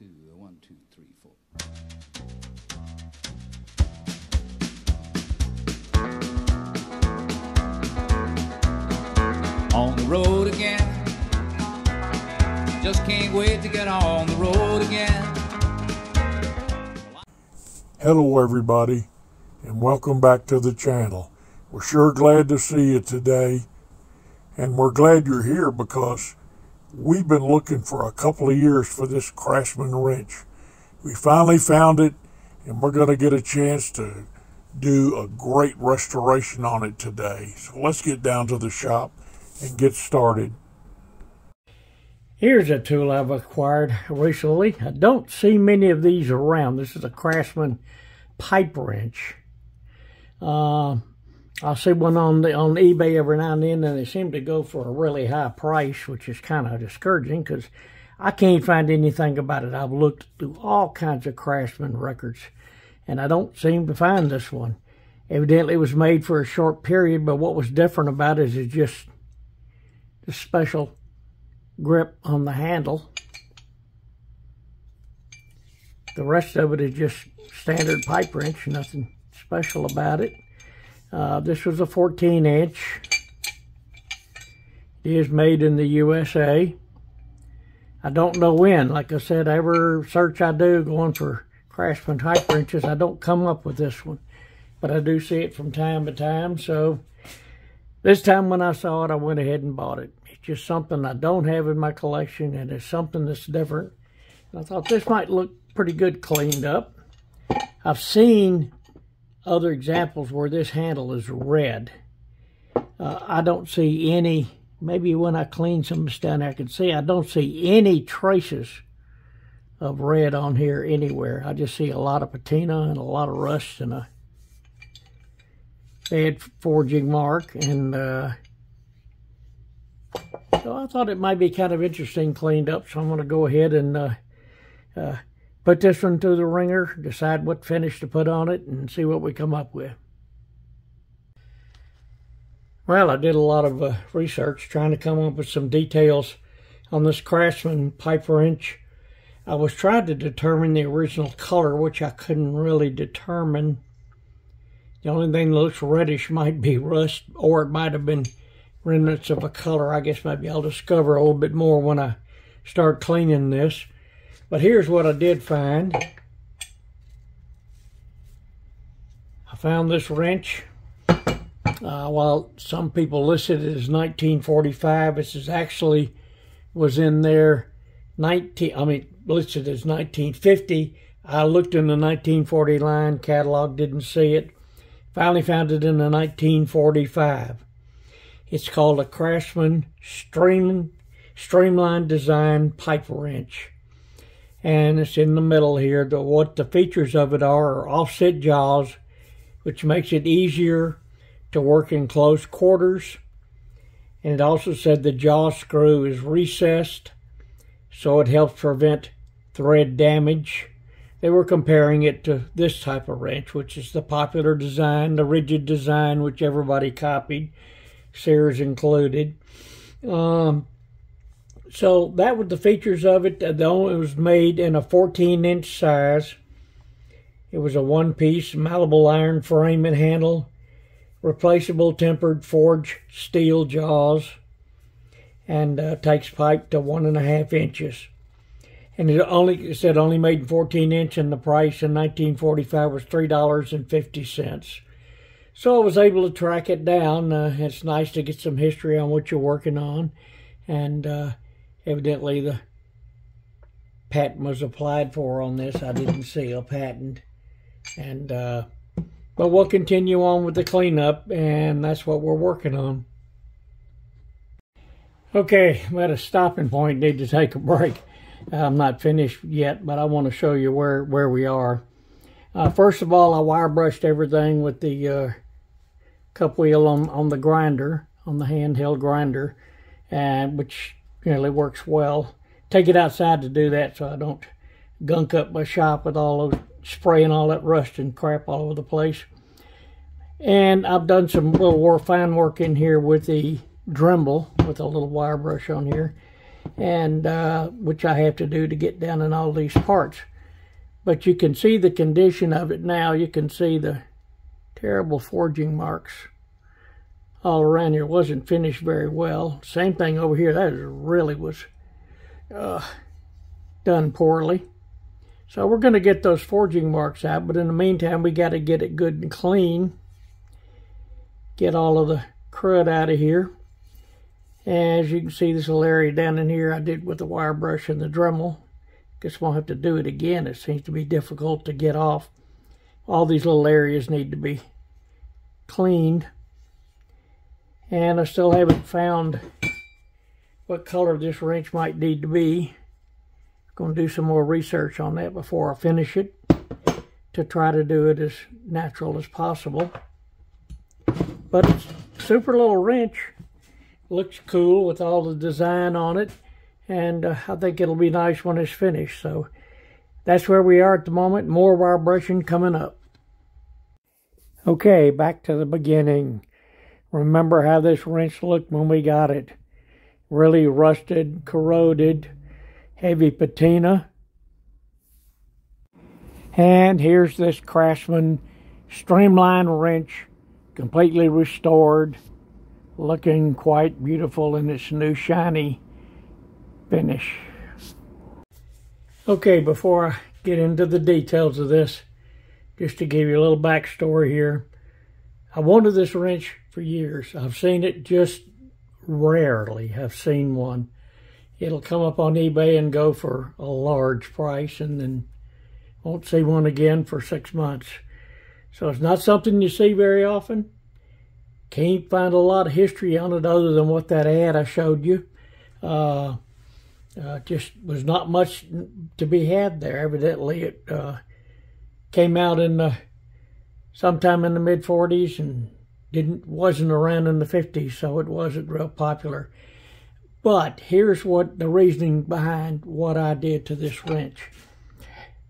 two, one, two, three, four. On the road again. Just can't wait to get on the road again. Hello, everybody, and welcome back to the channel. We're sure glad to see you today, and we're glad you're here because we've been looking for a couple of years for this Craftsman wrench. We finally found it, and we're going to get a chance to do a great restoration on it today. So let's get down to the shop and get started. Here's a tool I've acquired recently. I don't see many of these around. This is a Craftsman pipe wrench. Uh, I see one on the on eBay every now and then, and they seem to go for a really high price, which is kind of discouraging because I can't find anything about it. I've looked through all kinds of Craftsman records, and I don't seem to find this one. Evidently, it was made for a short period, but what was different about it is just the special grip on the handle. The rest of it is just standard pipe wrench, nothing special about it. Uh, this was a 14 inch. It is made in the USA. I don't know when. Like I said, every search I do going for Craftsman type wrenches, I don't come up with this one. But I do see it from time to time. So this time when I saw it, I went ahead and bought it. It's just something I don't have in my collection, and it's something that's different. And I thought this might look pretty good cleaned up. I've seen other examples where this handle is red. Uh, I don't see any, maybe when I clean some of this down I can see, I don't see any traces of red on here anywhere. I just see a lot of patina and a lot of rust and a bad forging mark. And uh, so I thought it might be kind of interesting cleaned up. So I'm going to go ahead and uh, uh, put this one through the wringer, decide what finish to put on it, and see what we come up with. Well, I did a lot of uh, research trying to come up with some details on this Craftsman pipe wrench. I was trying to determine the original color, which I couldn't really determine. The only thing that looks reddish might be rust, or it might have been remnants of a color. I guess maybe I'll discover a little bit more when I start cleaning this. But here's what I did find. I found this wrench. Uh, while some people listed it as 1945, this is actually was in there 19. I mean, listed as 1950. I looked in the 1940 line catalog, didn't see it. Finally found it in the 1945. It's called a Craftsman Stream, Streamline Design Pipe Wrench and it's in the middle here. The, what the features of it are are offset jaws, which makes it easier to work in close quarters. And it also said the jaw screw is recessed, so it helps prevent thread damage. They were comparing it to this type of wrench, which is the popular design, the Ridgid design, which everybody copied, Sears included. Um, so that was the features of it. Only, it was made in a 14 inch size. It was a one piece malleable iron frame and handle, replaceable tempered forged steel jaws, and uh, takes pipe to one and a half inches. And it only it said only made in 14 inch, and the price in 1945 was three dollars and fifty cents. So I was able to track it down. Uh, it's nice to get some history on what you're working on, and uh, evidently the patent was applied for on this. I didn't see a patent. And, uh, but we'll continue on with the cleanup, and that's what we're working on. Okay, I'm at a stopping point, need to take a break. I'm not finished yet, but I want to show you where, where we are. Uh, first of all, I wire brushed everything with the uh, cup wheel on, on the grinder, on the handheld grinder, and which really works well. Take it outside to do that so I don't gunk up my shop with all those spraying all that rust and crap all over the place. And I've done some little war fine work in here with the Dremel with a little wire brush on here. and uh, which I have to do to get down in all these parts. But you can see the condition of it now. You can see the terrible forging marks all around here. wasn't finished very well. Same thing over here. That really was uh, done poorly. So we're going to get those forging marks out, but in the meantime, we got to get it good and clean. Get all of the crud out of here. As you can see, this little area down in here I did with the wire brush and the Dremel. Guess we'll have to do it again. It seems to be difficult to get off. All these little areas need to be cleaned. And I still haven't found what color this wrench might need to be. Going to do some more research on that before I finish it to try to do it as natural as possible. But it's super little wrench. Looks cool with all the design on it. And uh, I think it'll be nice when it's finished. So that's where we are at the moment. More wire brushing coming up. Okay, back to the beginning. Remember how this wrench looked when we got it. Really rusted, corroded, heavy patina. And here's this Craftsman streamline wrench, completely restored, looking quite beautiful in its new shiny finish. Okay, before I get into the details of this, just to give you a little backstory here. I wanted this wrench for years. I've seen it just rarely. I've seen one it'll come up on eBay and go for a large price and then won't see one again for six months. So it's not something you see very often. Can't find a lot of history on it other than what that ad I showed you. Uh, uh, just was not much to be had there. Evidently, it uh, came out in the, sometime in the mid 40s and didn't wasn't around in the 50s, so it wasn't real popular. But here's what the reasoning behind what I did to this wrench.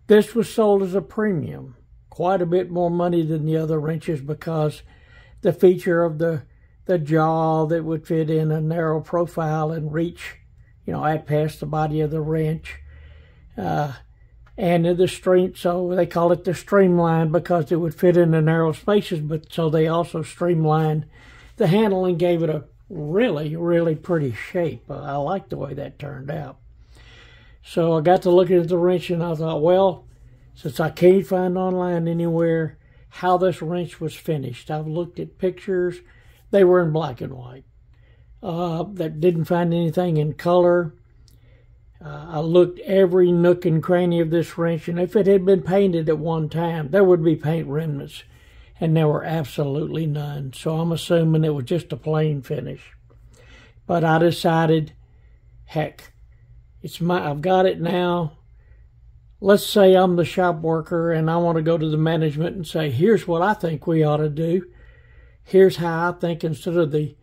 This was sold as a premium, quite a bit more money than the other wrenches because the feature of the the jaw that would fit in a narrow profile and reach, you know, out past the body of the wrench. Uh, and the stream, so they call it the streamline because it would fit in the narrow spaces, but so they also streamlined the handle and gave it a really, really pretty shape. I like the way that turned out. So I got to looking at the wrench and I thought, well, since I can't find online anywhere how this wrench was finished, I've looked at pictures. They were in black and white. Uh, that didn't find anything in color. Uh, I looked every nook and cranny of this wrench, and if it had been painted at one time, there would be paint remnants and there were absolutely none. So I'm assuming it was just a plain finish. But I decided, heck, it's my I've got it now. Let's say I'm the shop worker and I want to go to the management and say, here's what I think we ought to do. Here's how I think instead of the,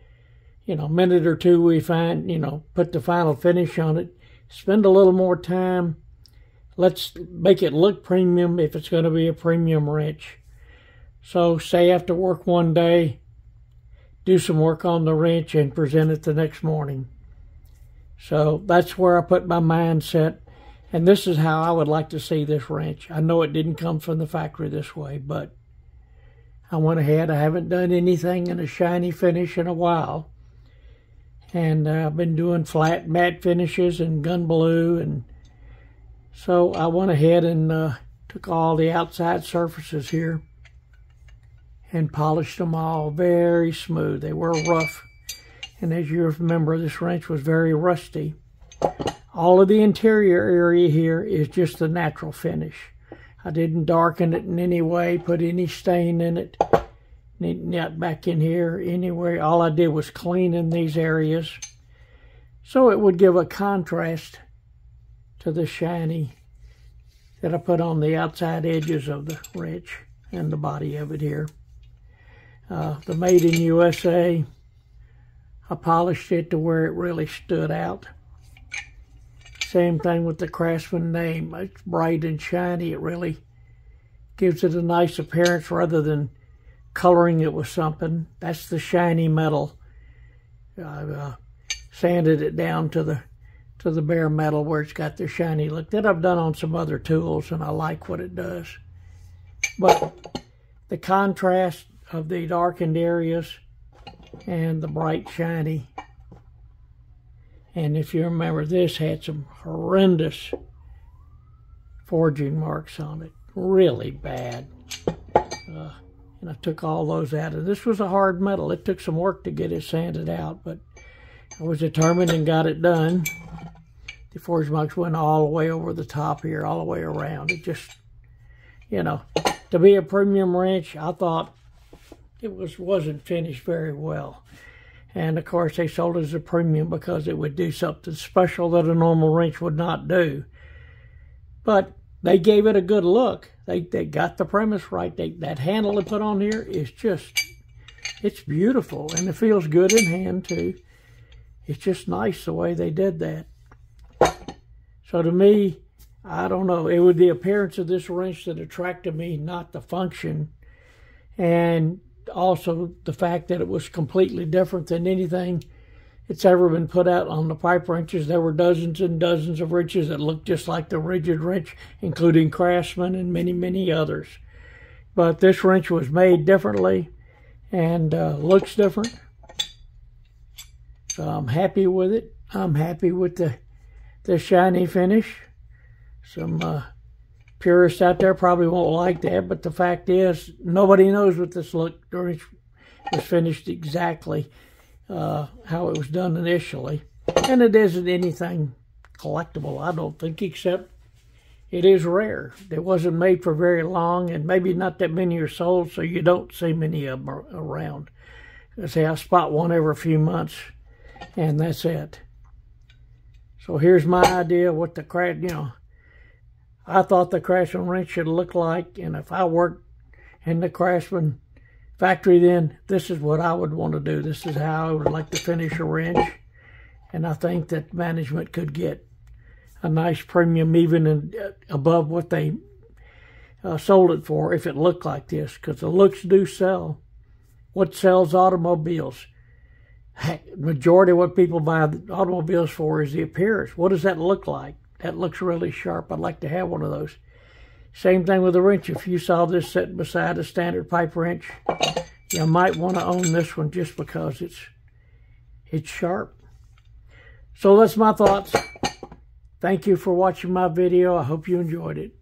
you know, minute or two we find, you know, put the final finish on it, spend a little more time. Let's make it look premium if it's going to be a premium wrench. So say after work one day, do some work on the wrench and present it the next morning. So that's where I put my mindset. And this is how I would like to see this wrench. I know it didn't come from the factory this way, but I went ahead. I haven't done anything in a shiny finish in a while. And uh, I've been doing flat matte finishes and gun blue. And so I went ahead and uh, took all the outside surfaces here and polished them all very smooth. They were rough. And as you remember, this wrench was very rusty. All of the interior area here is just the natural finish. I didn't darken it in any way, put any stain in it. Not back in here anywhere. All I did was clean in these areas. So it would give a contrast to the shiny that I put on the outside edges of the wrench and the body of it here. Uh, the Made in USA, I polished it to where it really stood out. Same thing with the Craftsman name. It's bright and shiny. It really gives it a nice appearance rather than coloring it with something. That's the shiny metal. I uh, sanded it down to the to the bare metal where it's got the shiny look that I've done on some other tools and I like what it does. But the contrast of the darkened areas and the bright shiny. And if you remember this had some horrendous forging marks on it. Really bad. Uh, and I took all those out. And this was a hard metal. It took some work to get it sanded out, but I was determined and got it done. The forge marks went all the way over the top here, all the way around. It just, you know, to be a premium wrench, I thought it was wasn't finished very well. And of course, they sold it as a premium because it would do something special that a normal wrench would not do. But they gave it a good look. They they got the premise right. They, that handle they put on here is just, it's beautiful and it feels good in hand too. It's just nice the way they did that. So to me, I don't know. It was the appearance of this wrench that attracted me, not the function. And also the fact that it was completely different than anything it's ever been put out on the pipe wrenches. There were dozens and dozens of wrenches that looked just like the Ridgid wrench, including Craftsman and many, many others. But this wrench was made differently and uh, looks different. So I'm happy with it. I'm happy with the the shiny finish. Some uh, purists out there probably won't like that, but the fact is, nobody knows what this look was finished exactly uh, how it was done initially. And it isn't anything collectible, I don't think, except it is rare. It wasn't made for very long, and maybe not that many are sold, so you don't see many of them around. I say I spot one every few months, and that's it. So here's my idea what the crash, you know, I thought the Craftsman wrench should look like, and if I worked in the Craftsman factory then, this is what I would want to do. This is how I would like to finish a wrench. And I think that management could get a nice premium even in, uh, above what they uh, sold it for if it looked like this, because the looks do sell. What sells automobiles? majority of what people buy automobiles for is the appearance. What does that look like? That looks really sharp. I'd like to have one of those. Same thing with the wrench. If you saw this sitting beside a standard pipe wrench, you might want to own this one just because it's it's sharp. So that's my thoughts. Thank you for watching my video. I hope you enjoyed it.